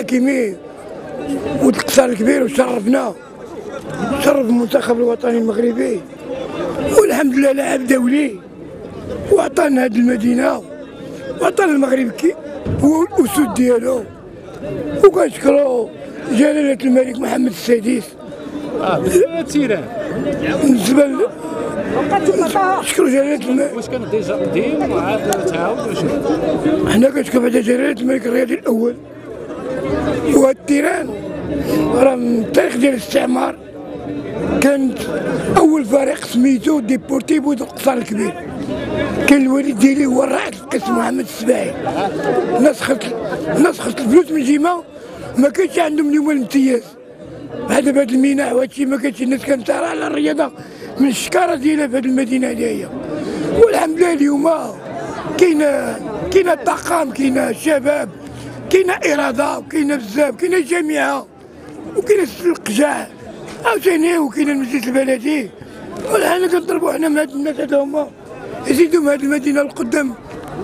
حكيمي والقصار الكبير وشرفنا شرف المنتخب الوطني المغربي. والحمد لله لاعب دولي وعطانا هذه المدينة وعطانا المغرب كي هو الاسود ديالو. وكنشكروا جلالة الملك محمد السادس. بالنسبة ل- نشكروا جلالة الملك واش كان ديجا قديم وعاد تعاود وشنو؟ حنا كنشكروا بعد جلالة الملك الرياضي الأول. وهاد التيران راه من التاريخ ديال الاستعمار كانت أول فريق سميتو ديبورتيفو دو القصر الكبير. كان الوالد ديالي هو الرائد القسم محمد السباعي. نسخت نسخت الفلوس من جيمه ما كانش عندهم اليوم الامتياز. بعد بهذا الميناء وهادشي ما كانش الناس كانت على الرياضة من الشكارة ديالها في هذه المدينة هذيا والحمد لله اليوم كاينة كاينة الطاقم كاينة الشباب كاينة اراده وكاينه بزاف كاينة جامعه وكاينه القجاع عاوتاني وكاينه المجلس البلدي وحنا كنطلبوا حنا من هاد الناس هذا هما يزيدوا من هذه المدينة لقدام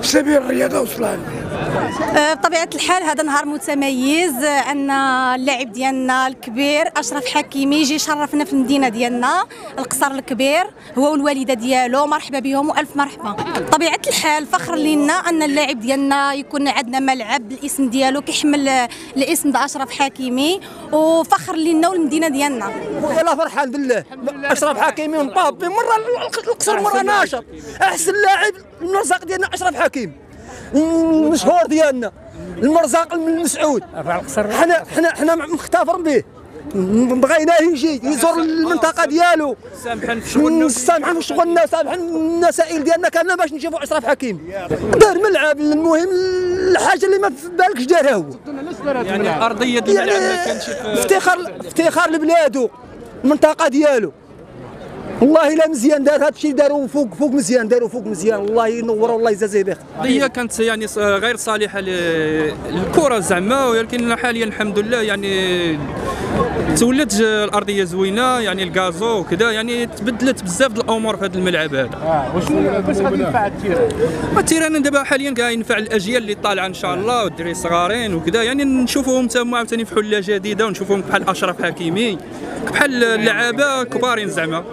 في سبيل الرياضه وصلها بطبيعة الحال هذا نهار متميز آه، أن اللاعب ديالنا الكبير أشرف حكيمي يجي يشرفنا في المدينة ديالنا القصر الكبير هو والوالدة ديالو. مرحبا بهم وألف مرحبا. بطبيعة الحال فخر لينا أن اللاعب ديالنا يكون عندنا ملعب بالاسم ديالو كيحمل آه، الاسم د اشرف حكيمي. وفخر لينا والمدينة ديالنا. والله فرحان بالله. أشرف حكيمي ونطابي مرة القصر مرة ناشط. أحسن لاعب المرزق ديالنا أشرف حكيم. المشهور ديالنا المرزق المسعود. حنا حنا حنا مختفر به. بغيناه يجي يزور المنطقة ديالو. سامحا في شغلنا سامحا في شغلنا سامحا المسائل ديالنا. كان باش نشوفوا اشرف حكيم. دار ملعب المهم الحاجة اللي ما في بالكش دارها هو. يعني أرضية الملعب يعني ما كانش في افتخار افتخار لبلادو المنطقة ديالو. والله لا مزيان دار هذا الشيء داروا فوق فوق مزيان داروا فوق مزيان. الله ينور والله يجازيه بخير الارضيه كانت يعني غير صالحة للكرة زعما ولكن حاليا الحمد لله يعني تولت الأرضية زوينة يعني ال gazon وكذا يعني تبدلت بزاف د الأمور في هذا الملعب هذا. واش باش غادي ينفع ال terrain؟ ال terrain دابا حاليا ينفع الأجيال اللي طالعة إن شاء الله والدراري الصغارين وكذا يعني نشوفوهم تما عاوتاني في حلة جديدة ونشوفوهم بحال أشرف حكيمي بحال اللعابه كبارين زعما.